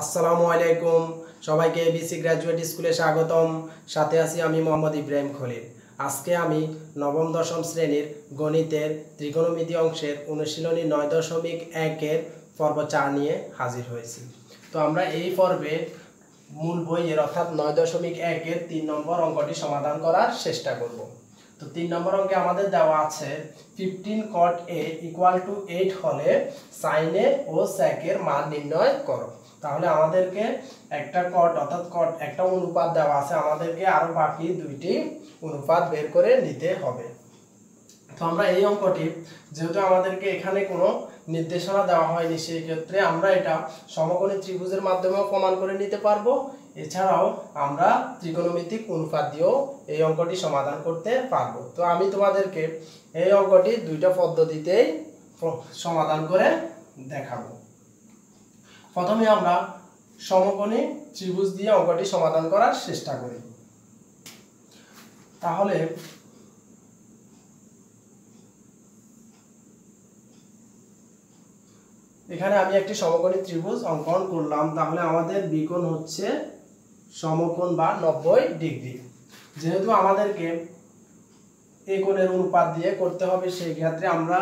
আসসালামু আলাইকুম। সবাইকে এবিসি গ্র্যাজুয়েট স্কুলে স্বাগতম। সাথে আছি আমি মোহাম্মদ ইব্রাহিম খলিল। আজকে আমি নবম, দশম শ্রেণির গণিতের ত্রিকোণমিতি অংশের অনুশীলনী নয় দশমিক একের পর্ব চার নিয়ে হাজির হয়েছি। তো আমরা এই পর্বে মূল বইয়ের অর্থাৎ নয় দশমিক একের তিন নম্বর অঙ্কটি সমাধান করার চেষ্টা করব। তো তিন নম্বর অঙ্কে আমাদের দেওয়া আছে fifteen cot A equal to eight হলে সাইনে ও স্যাকের মান নির্ণয় করো। তাহলে আমাদেরকে একটা কট অর্থাৎ কট একটা অনুপাত দেওয়া আছে। আমাদেরকে আরও বাকি দুইটি অনুপাত বের করে নিতে হবে। তো আমরা এই অঙ্কটি, যেহেতু আমাদেরকে এখানে কোনো নির্দেশনা দেওয়া হয়নি সেই ক্ষেত্রে আমরা এটা সমকোণী ত্রিভুজের মাধ্যমেও প্রমাণ করে নিতে পারব। এছাড়াও আমরা ত্রিকোণমিতিক অনুপাত দিয়েও এই অঙ্কটি সমাধান করতে পারব। তো আমি তোমাদেরকে এই অঙ্কটি দুইটা পদ্ধতিতেই সমাধান করে দেখাবো। প্রথমে আমরা সমকোণী ত্রিভুজ দিয়ে অঙ্কটি সমাধান করার চেষ্টা করি। তাহলে এখানে আমি একটি সমকোণী ত্রিভুজ অঙ্কন করলাম, তাহলে আমাদের বিকোণ হচ্ছে সমকোণ বা নব্বই ডিগ্রি। যেহেতু আমাদেরকে এই কোণের অনুপাত দিয়ে করতে হবে, সেই ক্ষেত্রে আমরা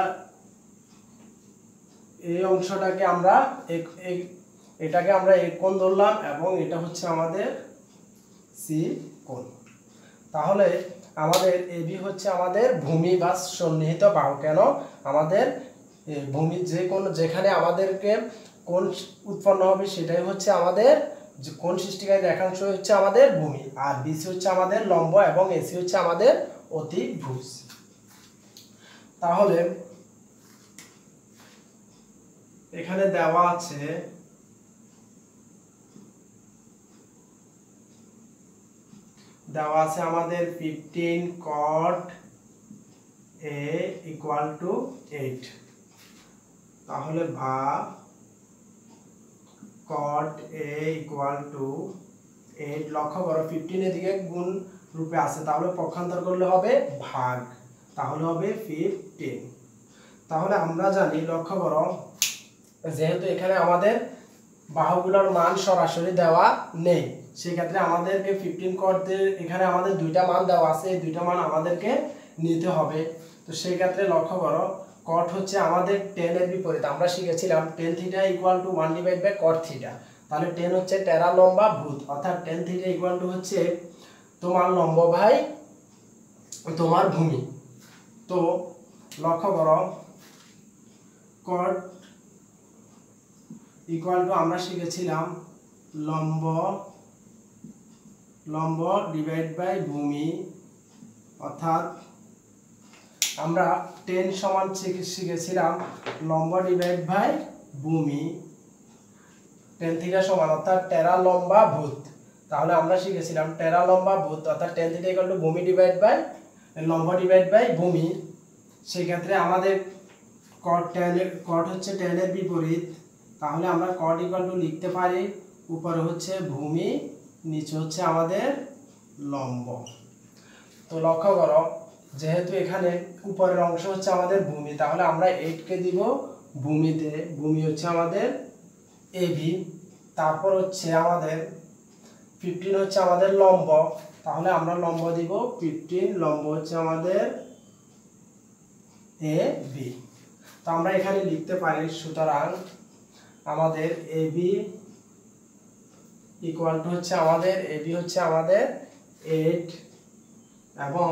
এই অংশটাকে আমরা এটাকে আমরা এক কোণ ধরলাম এবং এটা হচ্ছে আমাদের সি কোণ। তাহলে আমাদের এবি হচ্ছে আমাদের ভূমি বা সন্নিহিত বাহু। কেন? আমাদের ভূমি যে কোন যেখানে আমাদেরকে কোন উৎপন্ন হবে সেটাই হচ্ছে আমাদের কোন সৃষ্টিকারী রেখাংশ হচ্ছে আমাদের ভূমি। আর বিসি হচ্ছে আমাদের লম্ব এবং এসি হচ্ছে আমাদের অতি অতিভুজ। তাহলে এখানে দেওয়া আছে দেওয়া আছে আমাদের fifteen cot A equal to eight তাহলে ভা cot A equal to eight লক্ষ্য করো ফিফটিন এদিকে গুণ রূপে আছে, তাহলে পক্ষান্তর করলে হবে ভাগ, তাহলে হবে ফিফটিন তাহলে আমরা জানি, লক্ষ্য করো, যেহেতু এখানে আমাদের বাহুগুলোর মান সরাসরি দেওয়া নেই সেক্ষেত্রে আমাদেরকে ফিফটিন কটদের এখানে আমাদের দুইটা মান দেওয়া আছে, এই দুইটা মান আমাদেরকে নিতে হবে। তো সেই ক্ষেত্রে লক্ষ্য করো কট হচ্ছে আমাদের টেনের বিপরীত। আমরা শিখেছিলাম tan theta equal to one divide by cot theta তাহলে টেন হচ্ছে টেরা লম্বা ভূত। অর্থাৎ টেন থিটা ইকুয়াল টু হচ্ছে তোমার লম্ব ভাই, তোমার ভূমি। তো লক্ষ্য করো কট ইকুয়াল টু আমরা শিখেছিলাম লম্ব লম্ব ডিভাইড বাই ভূমি, অর্থাৎ আমরা টেন সমান শিখেছিলাম লম্ব ডিভাইড বাই ভূমি টেন থিটা সমান, অর্থাৎ টেরা লম্বা ভূত। তাহলে আমরা শিখেছিলাম টেরা লম্বা ভূত, অর্থাৎ টেন থিটা ইকুয়াল টু ভূমি ডিভাইড বাই লম্ব ডিভাইড বাই ভূমি। সেই ক্ষেত্রে আমাদের কট টেনের কট হচ্ছে টেনের বিপরীত। তাহলে আমরা কট ইকুয়াল টু লিখতে পারি, উপরে হচ্ছে ভূমি নিচে হচ্ছে আমাদের লম্ব। তো লক্ষ্য করো, যেহেতু এখানে উপরের অংশ হচ্ছে আমাদের ভূমি, তাহলে আমরা এইটকে দিব ভূমিতে। ভূমি হচ্ছে আমাদের এবি তারপর হচ্ছে আমাদের ফিফটিন হচ্ছে আমাদের লম্ব। তাহলে আমরা লম্ব দিব ফিফটিন লম্ব হচ্ছে আমাদের এ বি তো আমরা এখানে লিখতে পারি, সুতরাং আমাদের এ বি ইকুয়াল টু হচ্ছে আমাদের এ বি হচ্ছে আমাদের এইট এবং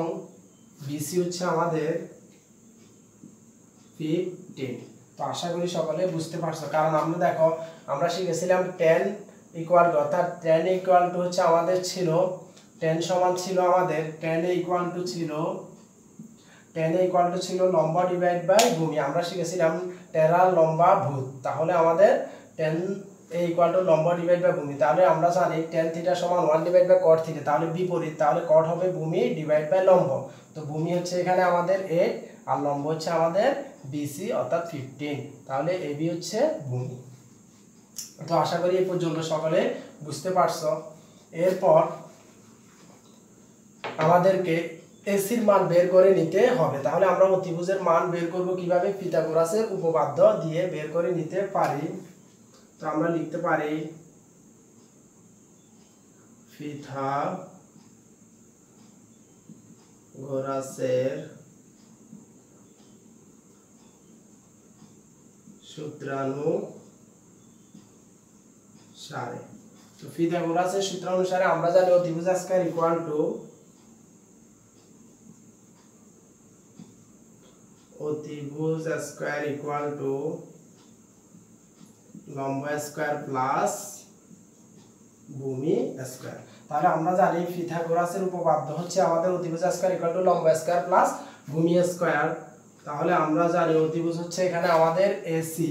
বিসি হচ্ছে আমাদের ফিফটিন তো আশা করি সকলে বুঝতে পারছ। কারণ আমরা দেখো, আমরা শিখেছিলাম টেন ইকুয়াল টু অর্থাৎ টেন ইকুয়াল টু হচ্ছে আমাদের ছিল টেন সমান ছিল আমাদের টেন ইকুয়াল টু ছিল টেন ইকুয়াল টু ছিল লম্বা ডিভাইড বাই ভূমি। আমরা শিখেছিলাম টেরা লম্বা ভূত। তাহলে আমাদের টেন এ ইকুয়াল টু লম্বা ডিভাইড বাই ভূমি। তাহলে আমরা জানি টেন থিটা সমান one divide by cot theta তাহলে বিপরীত। তাহলে কট হবে ভূমি ডিভাইড বাই লম্ব। তো ভূমি হচ্ছে এখানে আমাদের এইট আর লম্ব হচ্ছে আমাদের বিসি অর্থাৎ ফিফটিন তাহলে এ বি হচ্ছে ভূমি। তো আশা করি এই পর্যন্ত সকলে বুঝতে পারছ। এরপর আমাদেরকে এসির মান বের করে নিতে হবে। তাহলে আমরা অতিভুজের মান বের করব কীভাবে? পিথাগোরাসের উপপাদ্য দিয়ে বের করে নিতে পারি। তো আমরা লিখতে পারি ফিথা গোরাসের সূত্রানু সারে। তো ফিথাগোরাসের সূত্র অনুসারে আমরা জানি অতিভুজ স্কয়ার ইকুয়াল টু অতিভুজ স্কয়ার ইকুয়াল টু লম্ব স্কয়ার প্লাস ভূমি স্কয়ার। তাহলে আমরা জানি ফিথাগোরাসের উপপাদ্য হচ্ছে আমাদের অতিভুজ স্কয়ার ইকুয়াল টু লম্বা স্কয়ার প্লাস ভূমি স্কয়ার। তাহলে আমরা জানি অতিভুজ হচ্ছে এখানে আমাদের এসি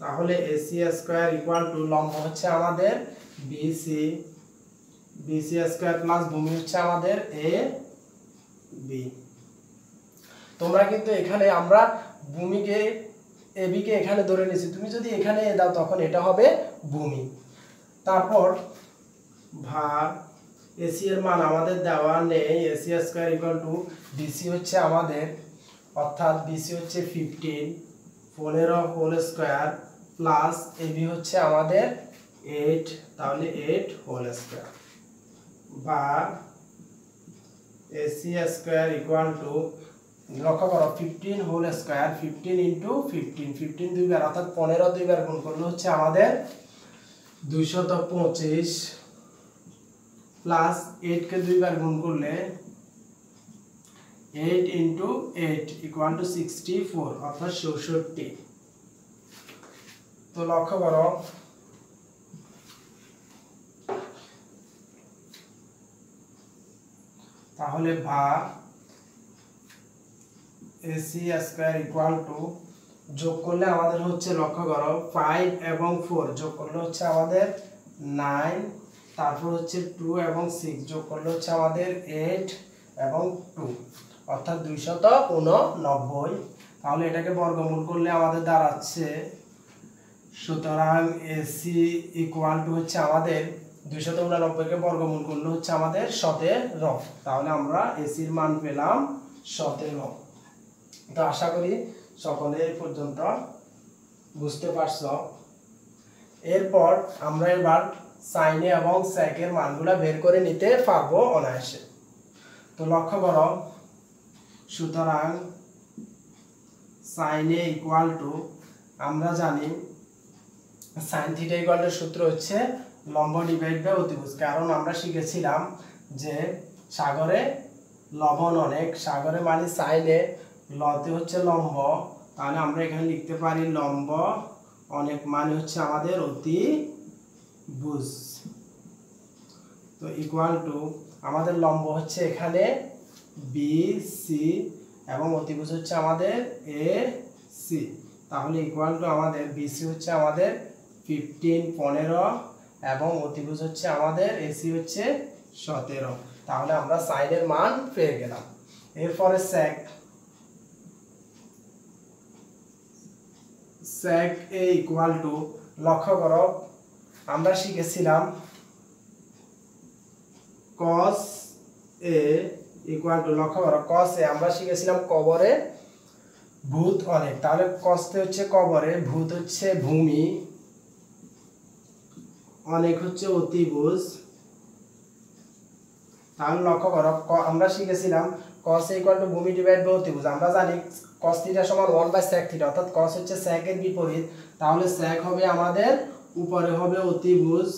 তাহলে এসি স্কয়ার ইকুয়াল টু লম্ব হচ্ছে আমাদের বিসি বিসি স্কয়ার প্লাস ভূমি হচ্ছে আমাদের এ বি তোমরা কিন্তু এখানে আমরা ভূমিকে এবিকে এখানে ধরে নিয়েছি। তুমি যদি এখানে দাও, তখন এটা হবে ভূমি। তারপর এসি এর মান আমাদের দেওয়া নেই। AC square equal to BC হচ্ছে আমাদের, অর্থাৎ বিসি হচ্ছে ফিফটিন পনেরো হোল স্কোয়ার প্লাস এবি হচ্ছে আমাদের এইট তাহলে এইট হোল স্কোয়ার বা এসি স্কোয়ার ইকুয়াল টু লক্ষ্য করো fifteen whole square fifteen into fifteen fifteen দুইবার, অর্থাৎ পনেরো দুইবার গুণ করলে হচ্ছে আমাদের দুইশত পঁচিশ প্লাস এইটকে দুইবার গুণ করলে eight into eight equal to sixty four অর্থাৎ চৌষট্টি। তো লক্ষ্য করো, তাহলে ভাগ এসি স্কোয়ার ইকুয়াল টু যোগ করলে আমাদের হচ্ছে লক্ষ্য করো ফাইভ এবং ফোর যোগ করলে হচ্ছে আমাদের নাইন তারপর হচ্ছে টু এবং সিক্স যোগ করলে হচ্ছে আমাদের এইট এবং টু অর্থাৎ দুইশত উননব্বই। তাহলে এটাকে বর্গমূল করলে আমাদের দাঁড়াচ্ছে। সুতরাং এসি ইকুয়াল টু হচ্ছে আমাদের দুইশত উননব্বইকে বর্গমূল করলে হচ্ছে আমাদের সতেরো তাহলে আমরা এসির মান পেলাম সতেরো তো আশা করি সকলে এই পর্যন্ত বুঝতে পারছ। এরপর আমরা এবার সাইনে এবং স্যাকের মানগুলো বের করে নিতে পারব অনায়াসে। তো লক্ষ্য করো, সুতরাং সাইনে ইকুয়াল টু আমরা জানি সাইন থিটা ইকুয়াল টু সূত্র হচ্ছে লম্ব ডিভাইড বাই অতিভুজ। কারণ আমরা শিখেছিলাম যে সাগরে লবণ অনেক, সাগরে মানে সাইনে লতে হচ্ছে লম্ব। তাহলে আমরা এখানে লিখতে পারি লম্ব অনেক মানে হচ্ছে আমাদের অতি বুঝ। তো ইকুয়াল টু আমাদের লম্ব হচ্ছে এখানে বি সি এবং অতিভুজ হচ্ছে আমাদের এ সি তাহলে ইকুয়াল টু আমাদের বিসি হচ্ছে আমাদের ফিফটিন পনেরো এবং অতিভুজ হচ্ছে আমাদের এসি হচ্ছে সতেরো। তাহলে আমরা সাইনের মান পেয়ে গেলাম। এরপরে sec sec A equal to লক্ষ্য করো, আমরা শিখেছিলাম কস এ ইকুয়াল টু লক্ষ্য করো কস এ আমরা শিখেছিলাম কবরে ভূত অনেক। তাহলে কস্তে হচ্ছে কবরে, ভূত হচ্ছে ভূমি, অনেক হচ্ছে অতিভুজ। তাহলে লক্ষ্য করো আমরা শিখেছিলাম cos ইকুয়াল টু ভূমি ডিভাইড বাই অতিভুজ। আমরা জানি cos থিটা সমান 1 বাই sec থিটা অর্থাৎ cos হচ্ছে sec এর বিপরীত। তাহলে sec হবে আমাদের, উপরে হবে অতিভুজ।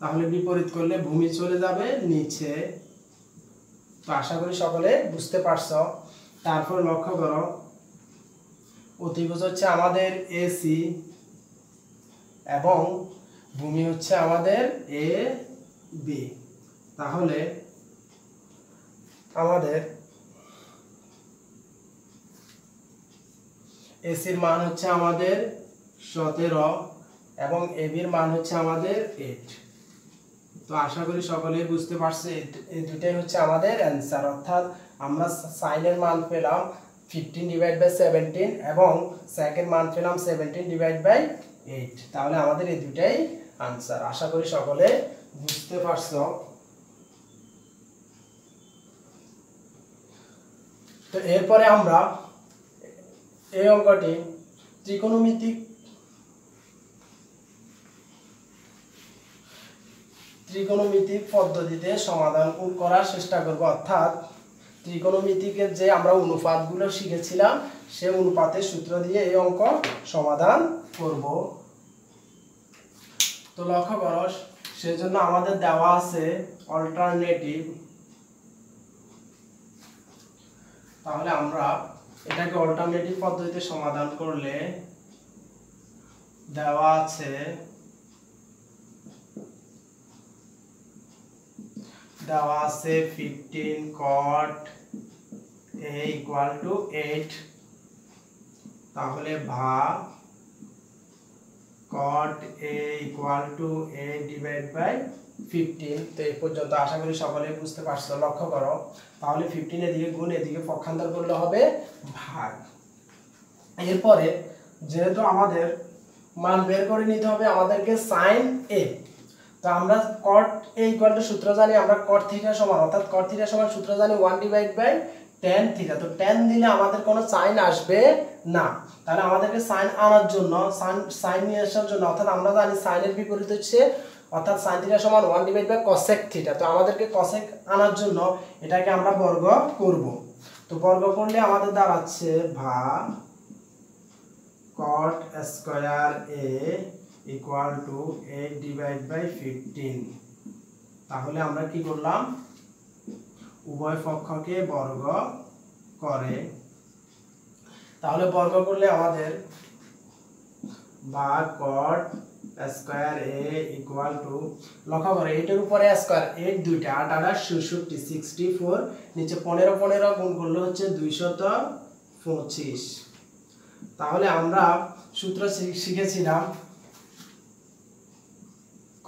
তাহলে বিপরীত করলে ভূমি চলে যাবে নিচে। তো আশা করি সকলে বুঝতে পারছ। তারপর লক্ষ্য করো, অতিভুজ হচ্ছে আমাদের এসি এবং ভূমি হচ্ছে আমাদের এ বি তাহলে আমাদের এসির মান হচ্ছে আমাদের সতেরো এবং এবির মান হচ্ছে আমাদের এইট তো আশা করি সকলেই বুঝতে পারছে, এই দুটাই হচ্ছে আমাদের অ্যান্সার অর্থাৎ আমরা সাইনের মান পেলাম ফিফটিন ডিভাইড বাই সেভেন্টিন এবং সেকেন্ড মান পেলাম সেভেন্টিন ডিভাইড বাই এইট তাহলে আমাদের এই দুটাই আনসার আশা করি সকলে বুঝতে পারছ। তো এরপরে আমরা এই অঙ্কটি ত্রিকোণমিতিক ত্রিকোণমিতিক পদ্ধতিতে সমাধান করার চেষ্টা করব। অর্থাৎ ত্রিকোণমিতিকের যে আমরা অনুপাতগুলো শিখেছিলাম, সে অনুপাতের সূত্র দিয়ে এই অঙ্ক সমাধান করব। তো লক্ষ্য করো, সেজন্য আমাদের দেওয়া আছে অল্টারনেটিভ তাহলে আমরা এটাকে অল্টারনেটিভ পদ্ধতিতে সমাধান করলে দেওয়া আছে দেওয়া আছে fifteen cot A equal to eight তাহলে ভাগ cot A equal to A divide by fifteen তো এই পর্যন্ত আশা করি সকলে বুঝতে পারছ, লক্ষ্য করো। তাহলে ফিফটিন এদিকে গুণ, এদিকে পক্ষান্তর করলে হবে ভাগ। এরপরে যেহেতু আমাদের মান বের করে নিতে হবে, আমাদেরকে সাইন এ তো আমরা কট এ ইকুয়াল টু সূত্র জানি, আমরা কট থিটা সমান, অর্থাৎ কট থিটা সমান সূত্র জানি one divide by tan theta তো টেন দিলে আমাদের কোনো সাইন আসবে না। তাহলে আমাদেরকে সাইন আনার জন্য সাইন সাইন নিয়ে আসার জন্য, অর্থাৎ আমরা জানি সাইনের বিপরীত হচ্ছে অর্থাৎ সাইন থিটা সমান one divide by cosec theta তো আমাদেরকে কসেক আনার জন্য এটাকে আমরা বর্গ করব। তো বর্গ করলে আমাদের দাঁড়াচ্ছে ভা cot square A equal to eight divide by fifteen তাহলে আমরা কি করলাম? উভয় পক্ষকে বর্গ করে। তাহলে বর্গ করলে আমাদের বা cot square A equal to লক্ষ্য করে এইটার উপরে স্কোয়ার এইট দুইটা, আট আট ষষট্টি সিক্সটি ফোর নিচে পনেরো পনেরো গুণ করলে হচ্ছে দুইশত পঁচিশ। তাহলে আমরা সূত্র শিখেছিলাম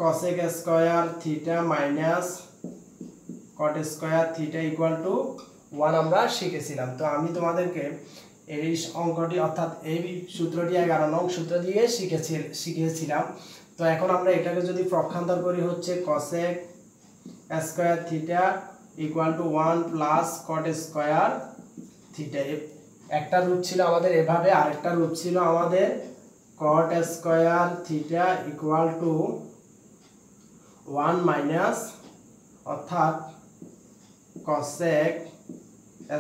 cosec square theta minus cot square theta equal to one আমরা শিখেছিলাম। তো আমি তোমাদেরকে এই অঙ্কটি, অর্থাৎ এই সূত্রটি এগারো নং সূত্র দিয়ে শিখেছি শিখিয়েছিলাম। তো এখন আমরা এটাকে যদি প্রক্ষান্তর করি হচ্ছে cosec square theta equal to one plus cot square theta একটা রূপ ছিল আমাদের এভাবে, আরেকটা রূপ ছিল আমাদের cot square theta equal to one minus অর্থাৎ cosec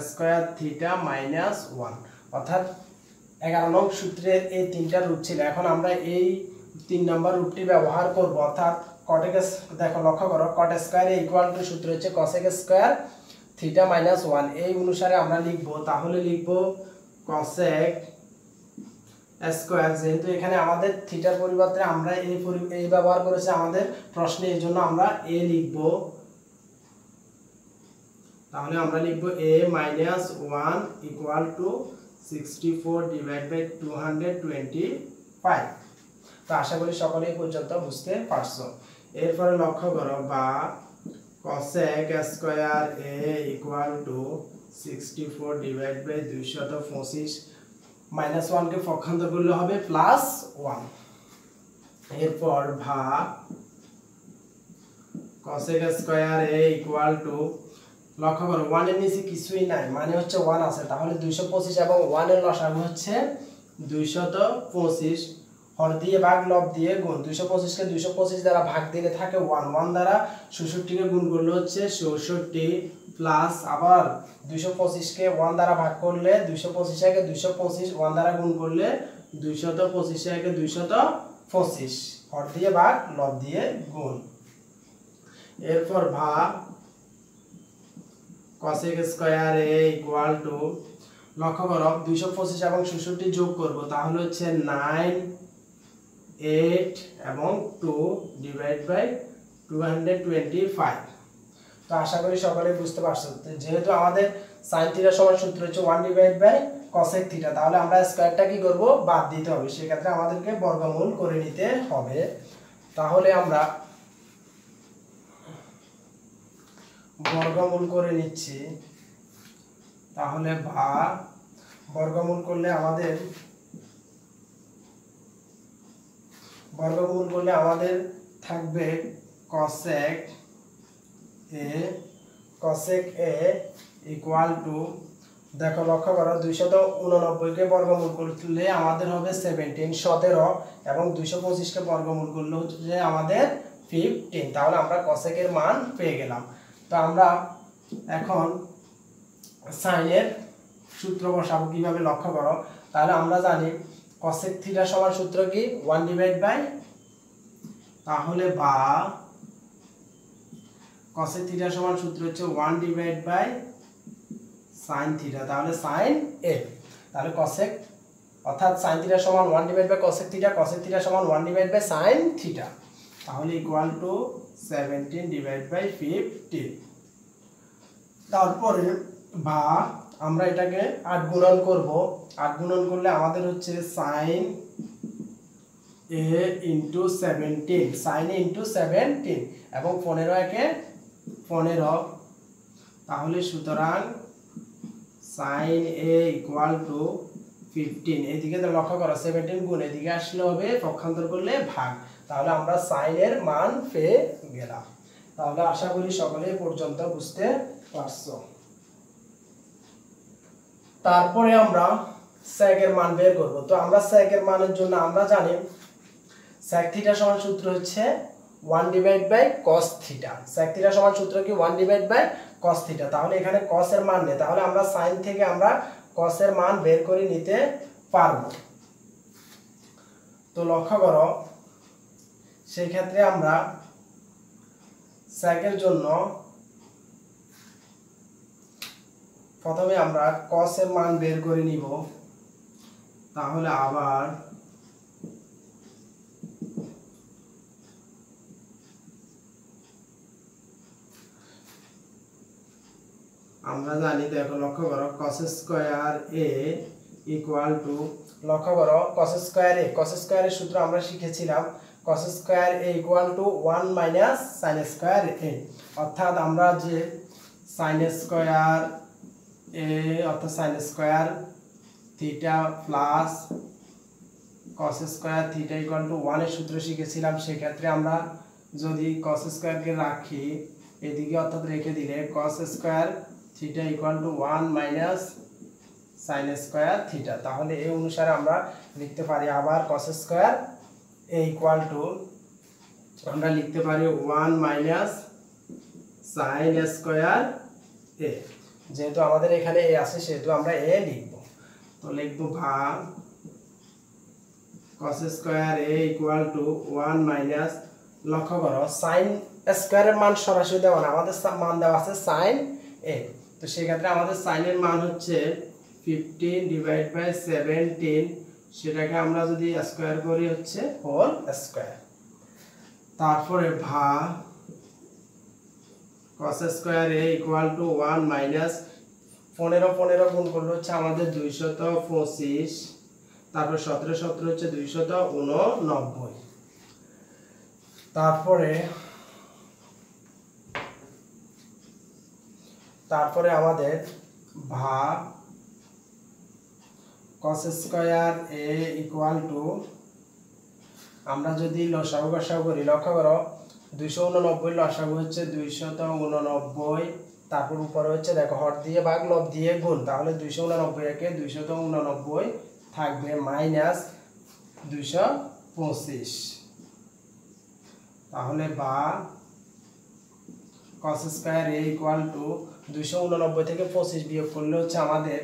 square theta minus one অর্থাৎ এগারো নং সূত্রের এই তিনটা রূপ ছিল। এখন আমরা এই তিন নম্বর রূপটি ব্যবহার করব। অর্থাৎ কটেক দেখো লক্ষ্য করো কট স্কোয়ার ইকুয়াল টু সূত্র হচ্ছে cosec square theta minus one এই অনুসারে আমরা লিখব, তাহলে লিখব কসেক স্কোয়ার যেহেতু এখানে আমাদের থিটার পরিবর্তে আমরা এই এই ব্যবহার করেছি আমাদের প্রশ্নে, এই জন্য আমরা এ লিখব। তাহলে আমরা লিখব A minus one equal to sixty four divide by two hundred twenty five তো আশা করি সকলেই পর্যন্ত বুঝতে পারছ। এরপরে লক্ষ্য করো, বা cosec square A equal to sixty four divide by দুইশত পঁচিশ মাইনাস ওয়ানকে পক্ষান্তর করলে হবে প্লাস ওয়ান এরপর ভাগ cosec square A equal to লক্ষ্য করো ওয়ানের নিচে কিছুই নাই মানে হচ্ছে ওয়ান আছে। তাহলে দুইশো পঁচিশ এবং ওয়ানের লসাগু হচ্ছে দুইশত পঁচিশ। হর দিয়ে ভাগ, লব দিয়ে গুণ। দুইশো পঁচিশকে দুইশো পঁচিশ দ্বারা ভাগ দিলে থাকে ওয়ান ওয়ান দ্বারা ষষট্টিকে গুণ করলে হচ্ছে চৌষট্টি প্লাস আবার দুইশো পঁচিশকে ওয়ান দ্বারা ভাগ করলে দুইশো পঁচিশ একে দুইশো পঁচিশ ওয়ান দ্বারা গুণ করলে দুইশত পঁচিশ একে দুইশত পঁচিশ। হর দিয়ে ভাগ, লব দিয়ে গুণ। এরপর ভাগ cosec square A equal to, লক্ষ্য করো, দুইশো পঁচিশ এবং ষষট্টি যোগ করব, তাহলে হচ্ছে নাইন, এইট এবং two divide by two hundred twenty five. তো আশা করি সকলে বুঝতে পারছ। যেহেতু আমাদের সাইন থিটা সমান সূত্র হচ্ছে one divide by cosec theta তাহলে আমরা স্কোয়ারটা কি করব? বাদ দিতে হবে। সেক্ষেত্রে আমাদেরকে বর্গমূল করে নিতে হবে। তাহলে আমরা বর্গমূল করে নিচ্ছি, তাহলে ভা বর্গমূল করলে আমাদের, বর্গমূল করলে আমাদের থাকবে cosec A cosec A equal to দেখো লক্ষ্য করো, দুইশত উননব্বইকে বর্গমূল করলে আমাদের হবে সেভেন্টিন সতেরো এবং দুইশো পঁচিশকে বর্গমূল করলে হচ্ছে আমাদের ফিফটিন তাহলে আমরা কসেকের মান পেয়ে গেলাম। তো আমরা এখন সাইনের সূত্র বসাবো, কীভাবে লক্ষ্য করো? তাহলে আমরা জানি কসেক থিটা সমান সূত্র কি? ওয়ান ডিভাইড বাই তাহলে বা কসেক থিটা সমান সূত্র হচ্ছে one divide by sine theta তাহলে সাইন এ তাহলে কসেক অর্থাৎ সাইন থিটা সমান one divide by cosec theta cosec theta সমান one divide by sine theta তাহলে equal to seventeen divide by fifteen তারপরে বা আমরা এটাকে আট গুণন করব। আট গুণন করলে আমাদের হচ্ছে sine A into seventeen sine into seventeen এবং পনেরো একে পনেরো। তাহলে সুতরাং sine A equal to fifteen এদিকে লক্ষ্য করো সেভেন্টিন গুণ, এদিকে আসলে হবে, পক্ষান্তর করলে ভাগ। তাহলে আমরা সাইনের মান পেয়ে গেলাম। তাহলে আশা করি সকলে পর্যন্ত বুঝতে পারছ। তারপরে আমরা স্যাকের মান বের করব। তো আমরা স্যাকের মানের জন্য আমরা জানি স্যাক থিটা সমান সূত্র হচ্ছে one divide by cos theta sec সমান সূত্র কি? One divide by cos theta তাহলে এখানে কসের মান নেই। তাহলে আমরা সাইন থেকে আমরা কসের মান বের করে নিতে পারব। তো লক্ষ্য করো সেই ক্ষেত্রে আমরা স্যাকের জন্য প্রথমে আমরা কসের মান বের করে নিব। তাহলে আবার আমরা জানি, দেখো, লক্ষ্য করো cos square A equal to লক্ষ্য করো কস স্কোয়ার এ কস স্কোয়ারের সূত্র আমরা শিখেছিলাম। Cos square A equal to one minus sine square A অর্থাৎ আমরা যে সাইন স্কোয়ার এ অর্থাৎ sine square theta plus cos square theta equal to ওয়ানের সূত্র শিখেছিলাম, সেক্ষেত্রে আমরা যদি কস স্কোয়ারকে রাখি, এদিকে অর্থাৎ রেখে দিলে cos square theta equal to one minus sine square theta তাহলে এই অনুসারে আমরা লিখতে পারি আবার কস স্কোয়ার ইকুয়াল টু আমরা লিখতে পারি one minus sine square A যেহেতু আমাদের এখানে এ আছে, সেহেতু আমরা এ লিখব। তো লিখব ভাগ cos square a equal to 1 minus লক্ষ্য করো, sin স্কয়ারের মান সরাসরি দেওয়া না, আমাদের মান দেওয়া আছে sin a তো সেই ক্ষেত্রে আমাদের এর মান হচ্ছে 15 ডিভাইড বাই 17 সেটাকে আমরা যদি স্কোয়ার করি হচ্ছে হোল স্কয়ার তারপরে ভাগ cos square a equal to one minus 15 15 গুণ করলে হচ্ছে আমাদের 225 তারপরে 17 17 হচ্ছে 289 তারপরে তারপরে আমাদের ভাগ cos square a equal to, আমরা যদি লসাগু গসাগু করি, লক্ষ্য করো, দুইশো উননব্বই লসাগু হচ্ছে দুইশত উননব্বই, তারপর উপরে হচ্ছে দেখো, হর দিয়ে ভাগ, লব দিয়ে গুণ, তাহলে দুইশো উননব্বই একে দুইশত উননব্বই থাকবে মাইনাস দুইশো পঁচিশ। তাহলে বা cos square a equal to দুইশো উননব্বই থেকে পঁচিশ বিয়োগ করলে হচ্ছে আমাদের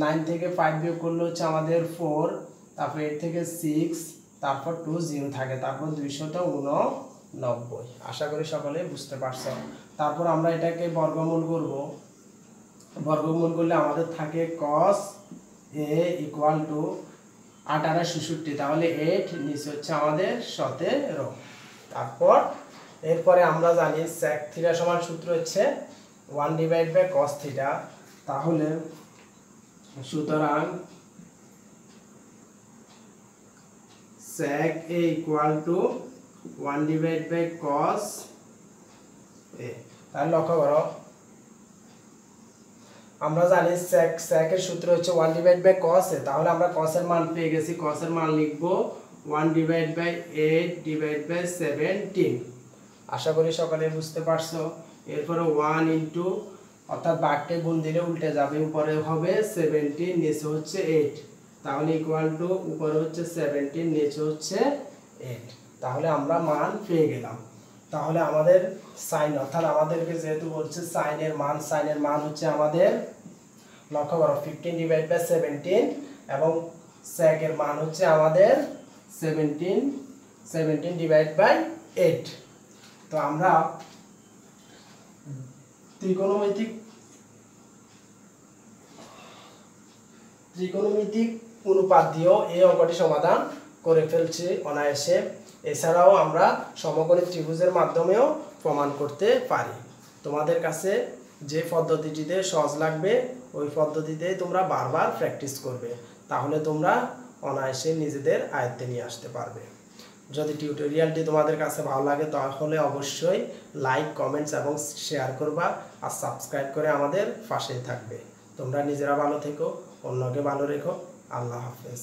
নাইন থেকে ফাইভ বিয়োগ করলে হচ্ছে আমাদের ফোর তারপর এইট থেকে সিক্স তারপর টু জিরো থাকে। তারপর দুইশোটা উননব্বই আশা করি সকলে বুঝতে পারছ। তারপর আমরা এটাকে বর্গমূল করব। বর্গমূল করলে আমাদের থাকে cos a ইকুয়াল টু আঠারো ষষট্টি তাহলে এইট নিচে হচ্ছে আমাদের সতেরো। তারপর এরপরে আমরা জানি sec থিটা সমান সূত্র হচ্ছে one divide by cos theta তাহলে সুতরাং sec a equal to one divide by cos A তাহলে লক্ষ্য করো। আমরা জানি sec sec এর সূত্র হচ্ছে one divide by cos A তাহলে আমরা cos এর মান পেয়ে গেছি। cos এর মান লিখব one divide by eight divide by seventeen আশা করি সকালে বুঝতে পারছ। এরপরে ওয়ান ইন্টু অর্থাৎ বাঘটে গুণ দিলে উল্টে যাবে, উপরে হবে সেভেন্টিন নিচে হচ্ছে এইট তাহলে ইকুয়াল টু উপরে হচ্ছে সেভেন্টিন নিচে হচ্ছে এইট তাহলে আমরা মান পেয়ে গেলাম। তাহলে আমাদের সাইন অর্থাৎ আমাদেরকে যেহেতু বলছে সাইনের মান সাইনের মান হচ্ছে আমাদের, লক্ষ্য করো ফিফটিন ডিভাইড বাই সেভেন্টিন এবং স্যাকের মান হচ্ছে আমাদের seventeen seventeen divide by eight তো আমরা ত্রিকোণমিতিক ত্রিকোণমিতিক অনুপাত দিয়েও এই অঙ্কটি সমাধান করে ফেলছে অনায়াসে। এছাড়াও আমরা সমকোণী ত্রিভুজের মাধ্যমেও প্রমাণ করতে পারি। তোমাদের কাছে যে পদ্ধতিটিতে সহজ লাগবে, ওই পদ্ধতিতে তোমরা বারবার প্র্যাকটিস করবে। তাহলে তোমরা অনায়াসে নিজেদের আয়ত্তে নিয়ে আসতে পারবে। যদি টিউটোরিয়ালটি তোমাদের কাছে ভালো লাগে, তাহলে অবশ্যই লাইক কমেন্টস এবং শেয়ার করবা। আর সাবস্ক্রাইব করে আমাদের পাশেই থাকবে। তোমরা নিজেরা ভালো থেকো, অন্যকে ভালো রেখো। আল্লাহ হাফেজ।